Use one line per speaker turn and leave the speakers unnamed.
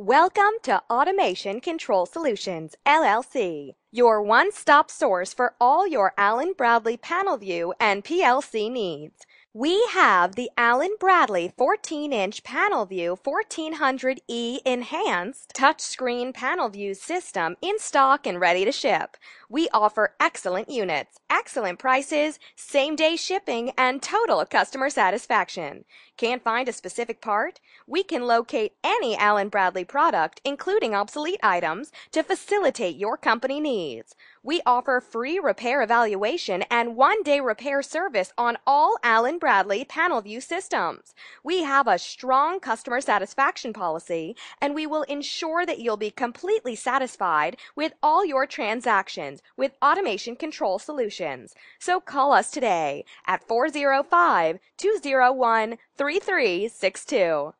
Welcome to Automation Control Solutions, LLC, your one stop source for all your Allen Bradley panel view and PLC needs. We have the Allen Bradley 14 inch panel view 1400E enhanced touchscreen panel view system in stock and ready to ship. We offer excellent units, excellent prices, same day shipping, and total customer satisfaction. Can't find a specific part? We can locate any Allen Bradley product, including obsolete items, to facilitate your company needs. We offer free repair evaluation and one day repair service on all Allen Bradley panel view systems. We have a strong customer satisfaction policy and we will ensure that you'll be completely satisfied with all your transactions with automation control solutions. So call us today at 405 201 3362.